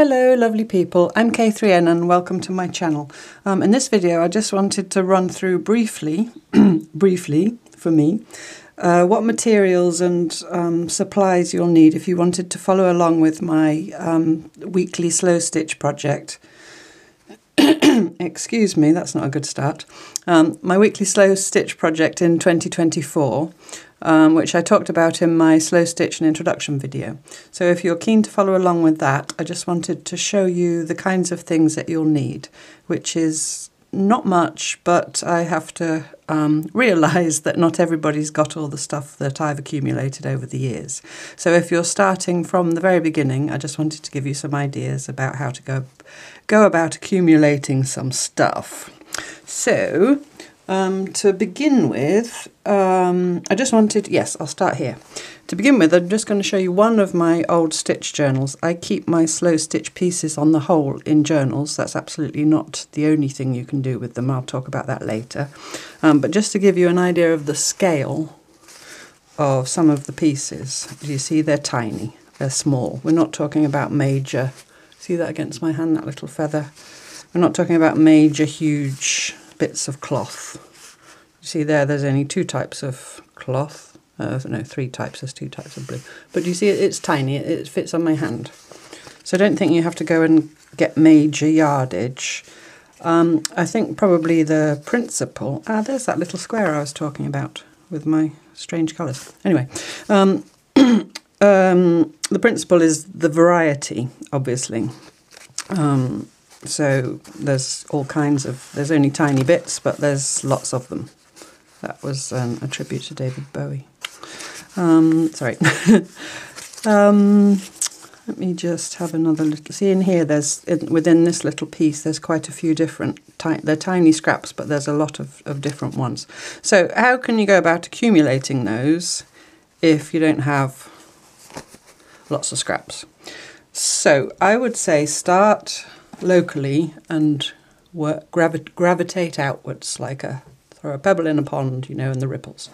Hello lovely people, I'm K3N and welcome to my channel. Um, in this video I just wanted to run through briefly, briefly for me, uh, what materials and um, supplies you'll need if you wanted to follow along with my um, weekly slow stitch project. Excuse me, that's not a good start. Um, my weekly slow stitch project in 2024 um, which I talked about in my slow stitch and introduction video. So if you're keen to follow along with that, I just wanted to show you the kinds of things that you'll need, which is not much, but I have to um, realise that not everybody's got all the stuff that I've accumulated over the years. So if you're starting from the very beginning, I just wanted to give you some ideas about how to go, go about accumulating some stuff. So um, to begin with, um, I just wanted, yes, I'll start here. To begin with, I'm just going to show you one of my old stitch journals. I keep my slow stitch pieces on the whole in journals. That's absolutely not the only thing you can do with them. I'll talk about that later. Um, but just to give you an idea of the scale of some of the pieces, you see they're tiny, they're small. We're not talking about major, see that against my hand, that little feather? We're not talking about major, huge bits of cloth. You see there, there's only two types of cloth. Uh, no, three types. There's two types of blue. But you see, it's tiny. It, it fits on my hand. So I don't think you have to go and get major yardage. Um, I think probably the principle... Ah, there's that little square I was talking about with my strange colours. Anyway, um, um, the principle is the variety, obviously. Um, so there's all kinds of, there's only tiny bits, but there's lots of them. That was um, a tribute to David Bowie. Um, sorry. um, let me just have another little, see in here there's, in, within this little piece, there's quite a few different, they're tiny scraps, but there's a lot of, of different ones. So how can you go about accumulating those if you don't have lots of scraps? So I would say start locally and work, gravi gravitate outwards like a throw a pebble in a pond, you know, in the ripples.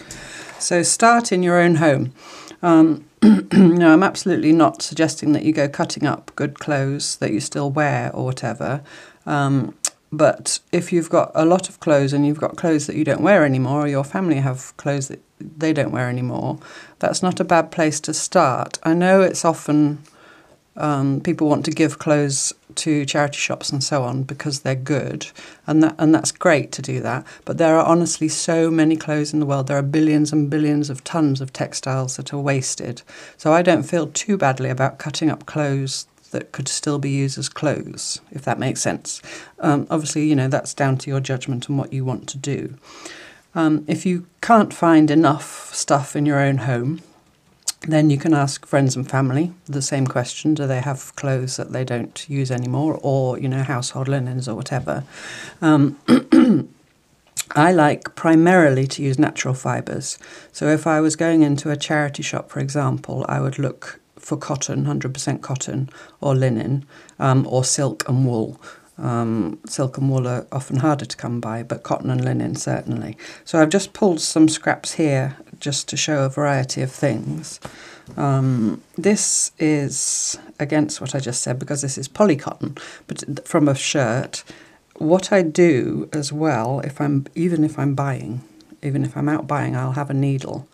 So start in your own home. Um, no, I'm absolutely not suggesting that you go cutting up good clothes that you still wear or whatever. Um, but if you've got a lot of clothes and you've got clothes that you don't wear anymore, or your family have clothes that they don't wear anymore, that's not a bad place to start. I know it's often um, people want to give clothes to charity shops and so on because they're good, and that and that's great to do that. But there are honestly so many clothes in the world. There are billions and billions of tons of textiles that are wasted. So I don't feel too badly about cutting up clothes that could still be used as clothes, if that makes sense. Um, obviously, you know that's down to your judgment and what you want to do. Um, if you can't find enough stuff in your own home, then you can ask friends and family the same question do they have clothes that they don't use anymore, or, you know, household linens or whatever. Um, I like primarily to use natural fibres. So if I was going into a charity shop, for example, I would look for cotton, 100% cotton, or linen, um, or silk and wool. Um, silk and wool are often harder to come by, but cotton and linen certainly. So I've just pulled some scraps here just to show a variety of things. Um, this is against what I just said because this is polycotton, but from a shirt. What I do as well, if I'm even if I'm buying, even if I'm out buying, I'll have a needle.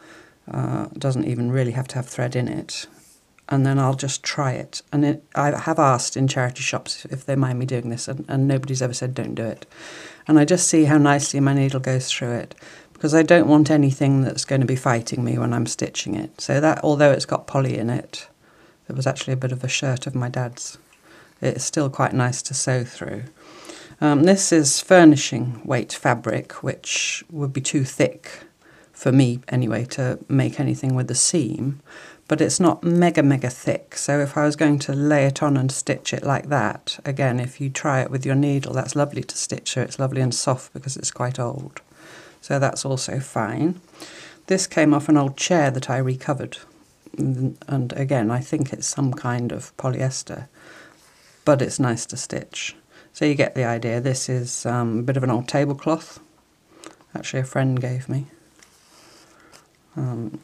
Uh, doesn't even really have to have thread in it and then I'll just try it. And it, I have asked in charity shops if they mind me doing this, and, and nobody's ever said don't do it. And I just see how nicely my needle goes through it because I don't want anything that's going to be fighting me when I'm stitching it. So that, although it's got poly in it, it was actually a bit of a shirt of my dad's. It's still quite nice to sew through. Um, this is furnishing weight fabric, which would be too thick for me anyway to make anything with the seam but it's not mega, mega thick. So if I was going to lay it on and stitch it like that, again, if you try it with your needle, that's lovely to stitch so it's lovely and soft because it's quite old. So that's also fine. This came off an old chair that I recovered. And again, I think it's some kind of polyester, but it's nice to stitch. So you get the idea. This is um, a bit of an old tablecloth. Actually, a friend gave me. Um,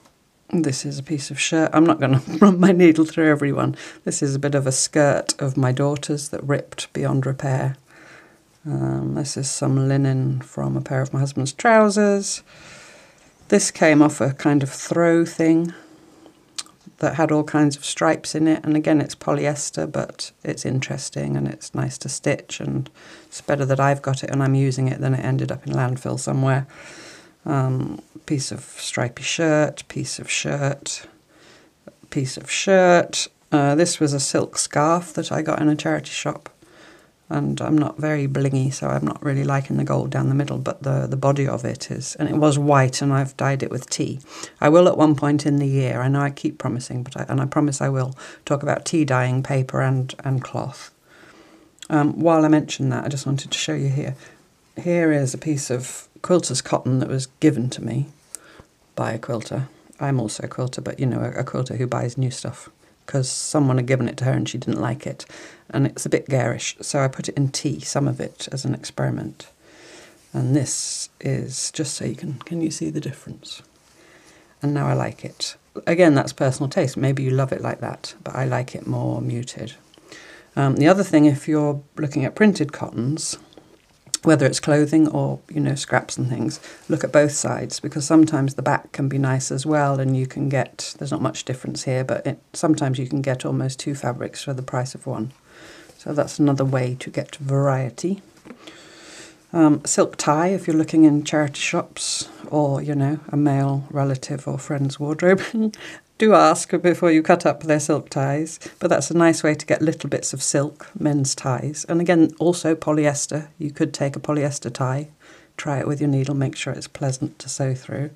This is a piece of shirt. I'm not going to run my needle through everyone. This is a bit of a skirt of my daughter's that ripped beyond repair. Um, this is some linen from a pair of my husband's trousers. This came off a kind of throw thing that had all kinds of stripes in it. And again, it's polyester, but it's interesting and it's nice to stitch. And it's better that I've got it and I'm using it than it ended up in landfill somewhere. Um, piece of stripy shirt, piece of shirt, piece of shirt. Uh, this was a silk scarf that I got in a charity shop and I'm not very blingy, so I'm not really liking the gold down the middle, but the, the body of it is, and it was white, and I've dyed it with tea. I will at one point in the year, I know I keep promising, but I, and I promise I will talk about tea dyeing paper and, and cloth. Um, while I mention that, I just wanted to show you here. Here is a piece of quilter's cotton that was given to me by a quilter. I'm also a quilter, but you know, a, a quilter who buys new stuff because someone had given it to her and she didn't like it. And it's a bit garish, so I put it in tea, some of it, as an experiment. And this is just so you can, can you see the difference? And now I like it. Again, that's personal taste. Maybe you love it like that, but I like it more muted. Um, the other thing, if you're looking at printed cottons, whether it's clothing or you know scraps and things look at both sides because sometimes the back can be nice as well and you can get there's not much difference here but it, sometimes you can get almost two fabrics for the price of one. So that's another way to get variety. Um, silk tie if you're looking in charity shops or you know a male relative or friend's wardrobe do ask before you cut up their silk ties, but that's a nice way to get little bits of silk, men's ties. And again, also polyester. You could take a polyester tie, try it with your needle, make sure it's pleasant to sew through.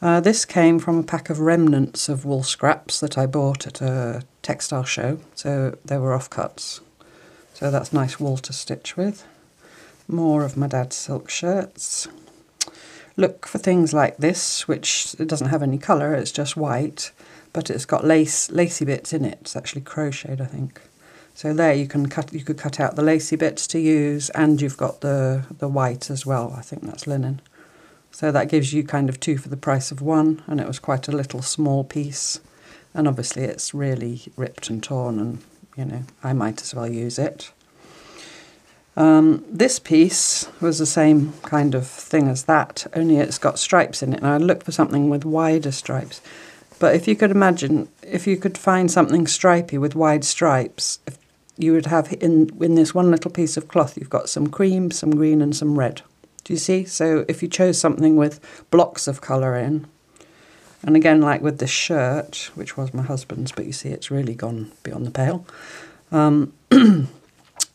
Uh, this came from a pack of remnants of wool scraps that I bought at a textile show, so they were offcuts. So that's nice wool to stitch with. More of my dad's silk shirts look for things like this, which it doesn't have any colour, it's just white, but it's got lace lacy bits in it. It's actually crocheted, I think. So there you can cut you could cut out the lacy bits to use and you've got the the white as well. I think that's linen. So that gives you kind of two for the price of one and it was quite a little small piece. And obviously it's really ripped and torn and you know, I might as well use it. Um, this piece was the same kind of thing as that, only it's got stripes in it. And I looked for something with wider stripes. But if you could imagine, if you could find something stripy with wide stripes, you would have in, in this one little piece of cloth, you've got some cream, some green, and some red. Do you see? So if you chose something with blocks of colour in, and again, like with this shirt, which was my husband's, but you see it's really gone beyond the pale. Um,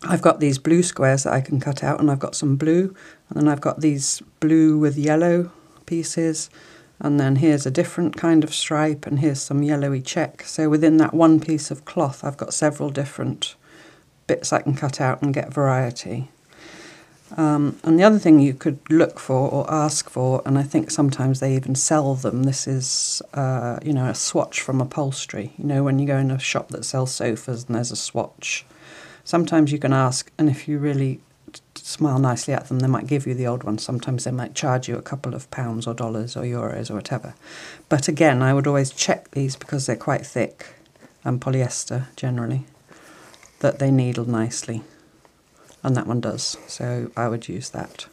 I've got these blue squares that I can cut out, and I've got some blue, and then I've got these blue with yellow pieces, and then here's a different kind of stripe, and here's some yellowy check. So within that one piece of cloth, I've got several different bits I can cut out and get variety. Um, and the other thing you could look for or ask for, and I think sometimes they even sell them. This is, uh, you know, a swatch from upholstery. You know, when you go in a shop that sells sofas and there's a swatch Sometimes you can ask, and if you really smile nicely at them, they might give you the old one. Sometimes they might charge you a couple of pounds or dollars or euros or whatever. But again, I would always check these because they're quite thick and polyester generally, that they needle nicely. And that one does, so I would use that.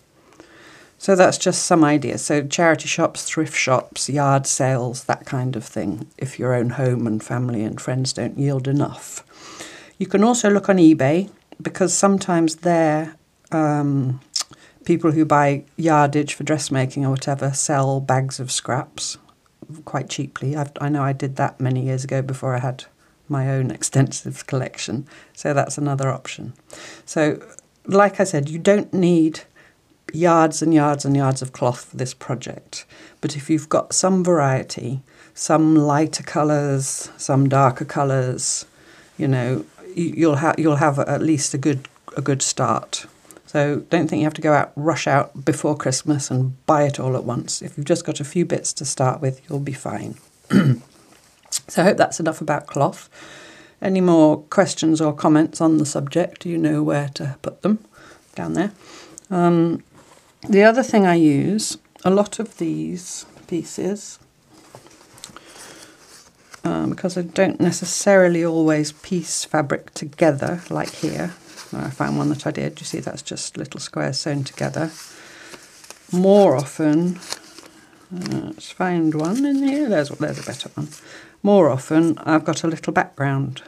So that's just some ideas. So charity shops, thrift shops, yard sales, that kind of thing, if your own home and family and friends don't yield enough. You can also look on eBay because sometimes there, um, people who buy yardage for dressmaking or whatever sell bags of scraps quite cheaply. I've, I know I did that many years ago before I had my own extensive collection. So that's another option. So, like I said, you don't need yards and yards and yards of cloth for this project. But if you've got some variety, some lighter colours, some darker colours, you know, you'll have you'll have at least a good a good start. So don't think you have to go out rush out before Christmas and buy it all at once. If you've just got a few bits to start with, you'll be fine. so I hope that's enough about cloth. Any more questions or comments on the subject, you know where to put them down there. Um, the other thing I use, a lot of these pieces um, because I don't necessarily always piece fabric together like here. I found one that I did. You see that's just little squares sewn together. More often, uh, let's find one in here. There's, there's a better one. More often I've got a little background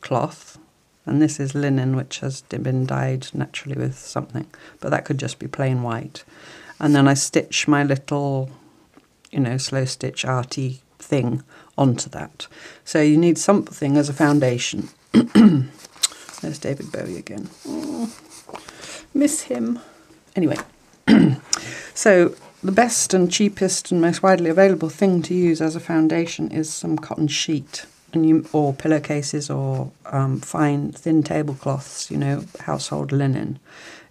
cloth and this is linen which has been dyed naturally with something but that could just be plain white and then I stitch my little you know slow stitch arty thing onto that. So you need something as a foundation. There's David Bowie again. Oh, miss him. Anyway so the best and cheapest and most widely available thing to use as a foundation is some cotton sheet and you or pillowcases or um, fine thin tablecloths, you know, household linen.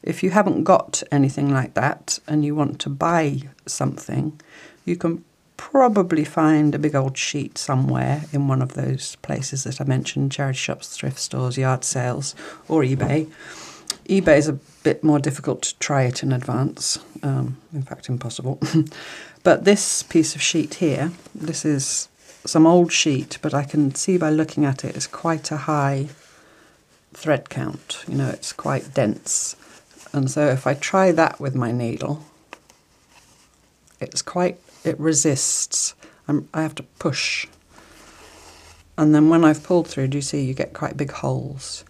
If you haven't got anything like that and you want to buy something, you can probably find a big old sheet somewhere in one of those places that I mentioned charity shops, thrift stores, yard sales, or eBay. eBay is a bit more difficult to try it in advance, um, in fact, impossible. but this piece of sheet here, this is some old sheet, but I can see by looking at it, it's quite a high thread count. You know, it's quite dense. And so if I try that with my needle, it's quite, it resists. I'm, I have to push. And then when I've pulled through, do you see you get quite big holes?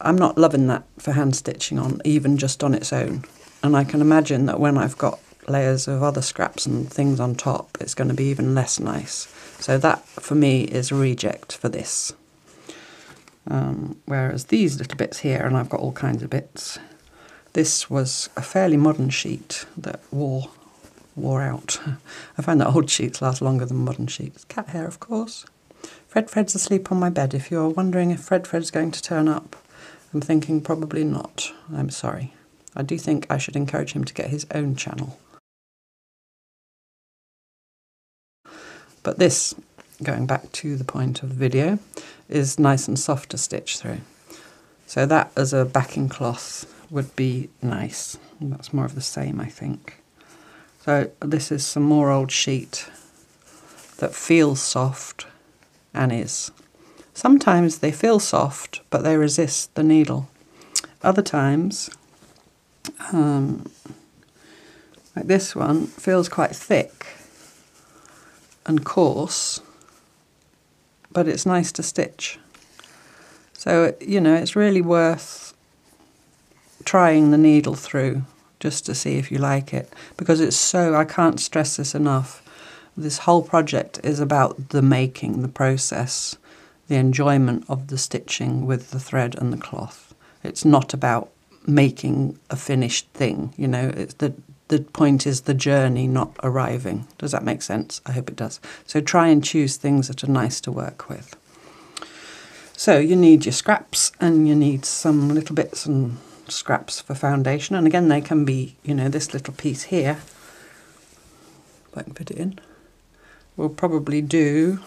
I'm not loving that for hand stitching on, even just on its own. And I can imagine that when I've got layers of other scraps and things on top, it's going to be even less nice. So that for me is a reject for this. Um, whereas these little bits here, and I've got all kinds of bits, this was a fairly modern sheet that wore wore out. I find that old sheets last longer than modern sheets. Cat hair, of course. Fred Fred's asleep on my bed. If you're wondering if Fred Fred's going to turn up, I'm thinking probably not. I'm sorry. I do think I should encourage him to get his own channel. But this, going back to the point of the video, is nice and soft to stitch through. So that as a backing cloth would be nice. That's more of the same, I think. So this is some more old sheet that feels soft and is. Sometimes they feel soft, but they resist the needle. Other times, um, like this one, feels quite thick and coarse, but it's nice to stitch. So, you know, it's really worth trying the needle through just to see if you like it because it's so, I can't stress this enough. This whole project is about the making, the process, the enjoyment of the stitching with the thread and the cloth. It's not about making a finished thing, you know, it's the the point is the journey, not arriving. Does that make sense? I hope it does. So try and choose things that are nice to work with. So you need your scraps and you need some little bits and scraps for foundation. And again, they can be, you know, this little piece here. If I can fit it in. We'll probably do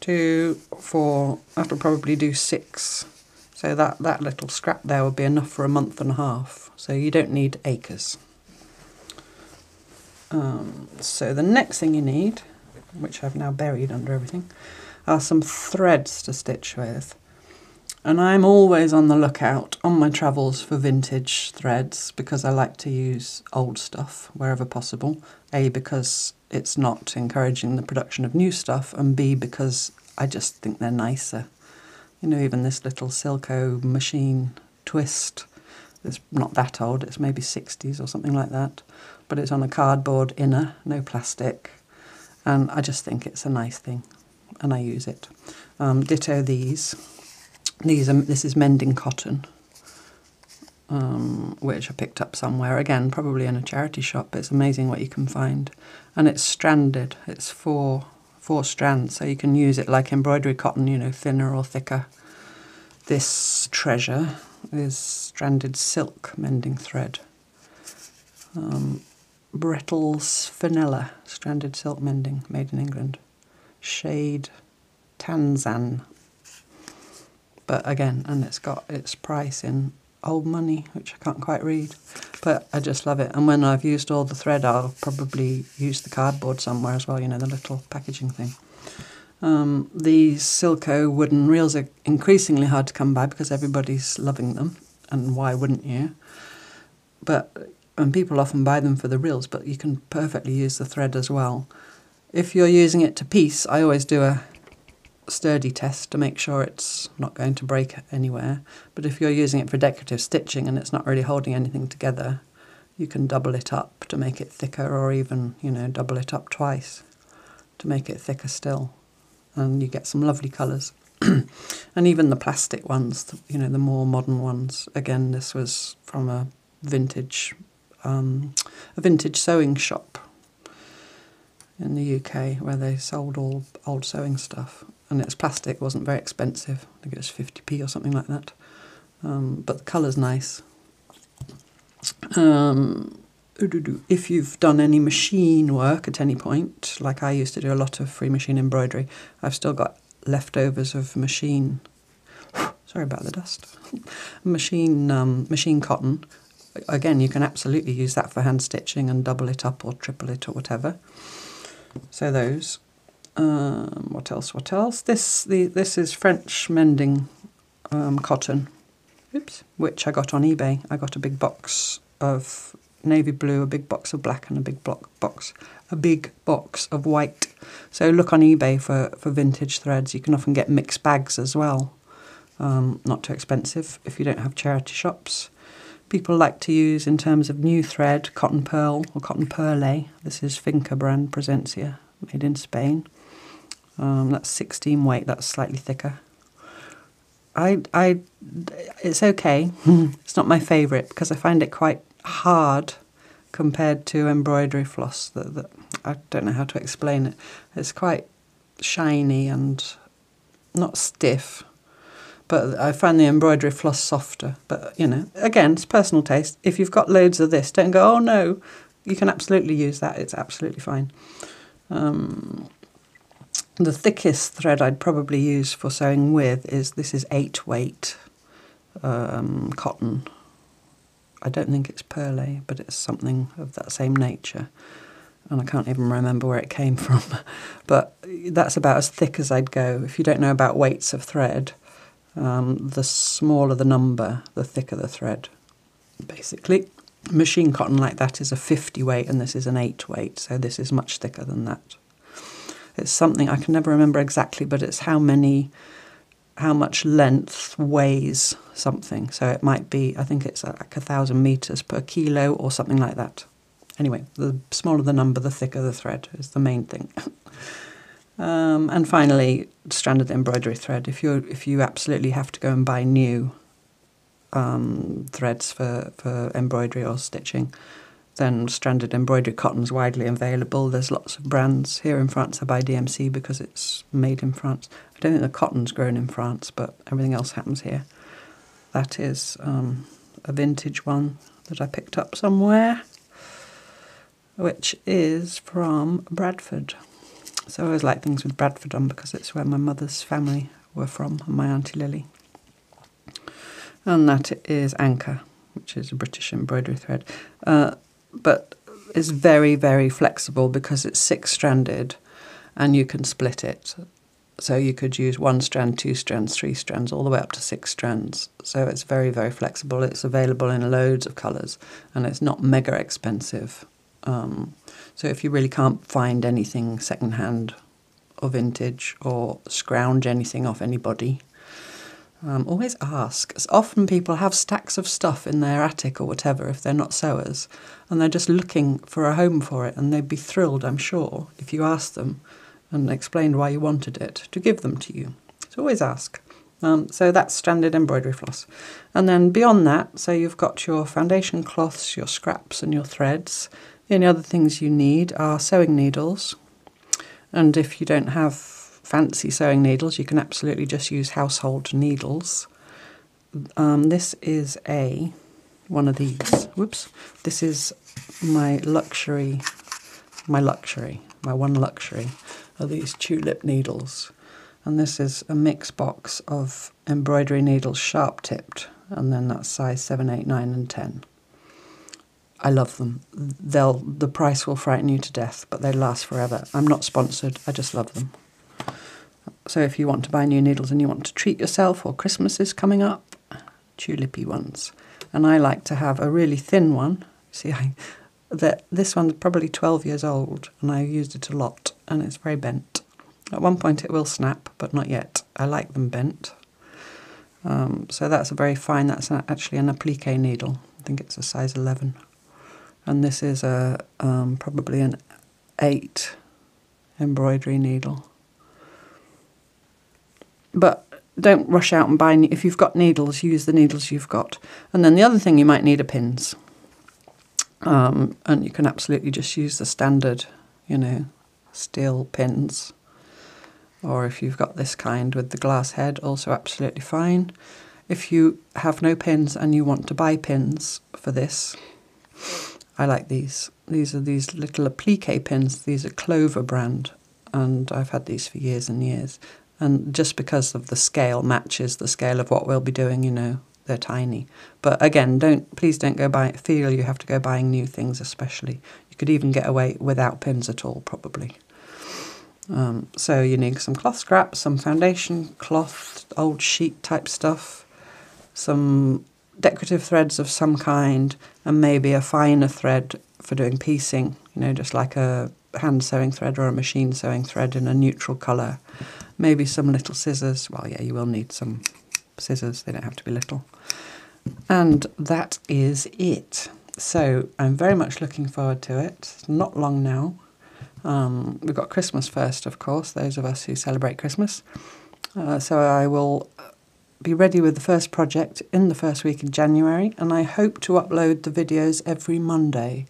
two, four, that'll probably do six so that, that little scrap there will be enough for a month and a half. So you don't need acres. Um, so the next thing you need, which I've now buried under everything, are some threads to stitch with. And I'm always on the lookout on my travels for vintage threads because I like to use old stuff wherever possible. A, because it's not encouraging the production of new stuff, and B, because I just think they're nicer. You know, even this little Sylko machine twist, it's not that old, it's maybe 60s or something like that, but it's on a cardboard inner, no plastic, and I just think it's a nice thing, and I use it. Um, ditto these. These are, this is mending cotton, um, which I picked up somewhere again, probably in a charity shop. It's amazing what you can find, and it's stranded. It's four four strands, so you can use it like embroidery cotton, you know, thinner or thicker. This treasure is stranded silk mending thread. Um, Brettles Fenella, stranded silk mending, made in England. Shade Tanzan. But again, and it's got its price in old money, which I can't quite read. But I just love it. And when I've used all the thread, I'll probably use the cardboard somewhere as well, you know, the little packaging thing. Um, these Sylko wooden reels are increasingly hard to come by because everybody's loving them, and why wouldn't you? But and people often buy them for the reels, but you can perfectly use the thread as well. If you're using it to piece, I always do a sturdy test to make sure it's not going to break anywhere. But if you're using it for decorative stitching and it's not really holding anything together, you can double it up to make it thicker or even, you know, double it up twice to make it thicker still. And you get some lovely colours. and even the plastic ones, you know, the more modern ones. Again, this was from a vintage, um, a vintage sewing shop in the UK where they sold all old sewing stuff and it's plastic, wasn't very expensive. I think it was 50p or something like that. Um, but the colour's nice. Um, if you've done any machine work at any point, like I used to do a lot of free machine embroidery, I've still got leftovers of machine. Sorry about the dust. machine um, machine cotton. Again, you can absolutely use that for hand stitching and double it up or triple it or whatever. So those. Um, what else? What else? This the this is French mending um, cotton. Oops, which I got on eBay. I got a big box of navy blue, a big box of black, and a big block box, a big box of white. So look on eBay for for vintage threads. You can often get mixed bags as well. Um, not too expensive if you don't have charity shops. People like to use in terms of new thread, cotton pearl or cotton perle. This is Finca brand Presencia, made in Spain. Um, that's 16 weight, that's slightly thicker. I, I, it's okay. it's not my favourite because I find it quite hard compared to embroidery floss. That, that I don't know how to explain it. It's quite shiny and not stiff, but I find the embroidery floss softer. But you know, again, it's personal taste. If you've got loads of this, don't go. Oh no, you can absolutely use that. It's absolutely fine. Um, the thickest thread I'd probably use for sewing with is this is eight weight um, cotton. I don't think it's perle, but it's something of that same nature. And I can't even remember where it came from. but that's about as thick as I'd go. If you don't know about weights of thread, um, the smaller the number, the thicker the thread, basically. Machine cotton like that is a 50 weight and this is an 8 weight, so this is much thicker than that. It's something I can never remember exactly, but it's how many, how much length weighs something. So it might be, I think it's like a thousand meters per kilo or something like that. Anyway, the smaller the number, the thicker the thread is the main thing. um, and finally, stranded embroidery thread. If you if you absolutely have to go and buy new um, threads for, for embroidery or stitching, then stranded embroidery cotton's widely available. There's lots of brands here in France. I buy DMC because it's made in France. I don't think the cotton's grown in France, but everything else happens here. That is um, a vintage one that I picked up somewhere, which is from Bradford. So I always like things with Bradford on because it's where my mother's family were from, and my auntie Lily. And that is Anchor, which is a British embroidery thread. Uh, but is very, very flexible because it's six stranded and you can split it. So you could use one strand, two strands, three strands, all the way up to six strands. So it's very, very flexible. It's available in loads of colours and it's not mega expensive. Um, so if you really can't find anything secondhand or vintage or scrounge anything off anybody, um, always ask. Often people have stacks of stuff in their attic or whatever if they're not sewers, and they're just looking for a home for it, and they'd be thrilled, I'm sure, if you asked them and explained why you wanted it, to give them to you. So always ask. Um, so that's stranded embroidery floss. And then beyond that, so you've got your foundation cloths, your scraps, and your threads. The only other things you need are sewing needles. And if you don't have fancy sewing needles, you can absolutely just use household needles. Um, this is a one of these. Whoops. This is my luxury, my luxury, my one luxury are these tulip needles. And this is a mix box of embroidery needles, sharp tipped. and then that's size 7, 8, 9 and 10. I love them. They'll the price will frighten you to death, but they last forever. I'm not sponsored. I just love them. So if you want to buy new needles and you want to treat yourself or Christmas is coming up, tulipy ones. And I like to have a really thin one. See, I, that this one's probably 12 years old and I've used it a lot and it's very bent. At one point it will snap, but not yet. I like them bent. Um, so that's a very fine, that's actually an applique needle. I think it's a size 11 and this is a um, probably an 8 embroidery needle. But don't rush out and buy, if you've got needles, use the needles you've got. And then the other thing you might need are pins. Um, and you can absolutely just use the standard, you know, steel pins. Or if you've got this kind with the glass head, also absolutely fine. If you have no pins and you want to buy pins for this, I like these. These are these little applique pins. These are Clover brand, and I've had these for years and years. And just because of the scale matches the scale of what we'll be doing, you know, they're tiny. But again, don't please don't go buy feel you have to go buying new things, especially. You could even get away without pins at all, probably. Um, so you need some cloth scraps, some foundation cloth, old sheet type stuff, some decorative threads of some kind and maybe a finer thread for doing piecing, you know, just like a hand sewing thread or a machine sewing thread in a neutral colour. Maybe some little scissors. Well, yeah, you will need some scissors, they don't have to be little. And that is it. So I'm very much looking forward to it. Not long now. Um, we've got Christmas first, of course, those of us who celebrate Christmas. Uh, so I will be ready with the first project in the first week in January, and I hope to upload the videos every Monday.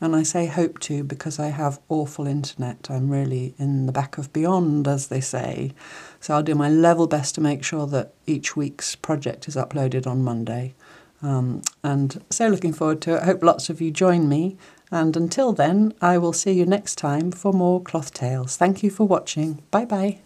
And I say hope to because I have awful internet. I'm really in the back of beyond, as they say. So I'll do my level best to make sure that each week's project is uploaded on Monday. Um, and so looking forward to it. I hope lots of you join me. And until then, I will see you next time for more cloth tales. Thank you for watching. Bye bye.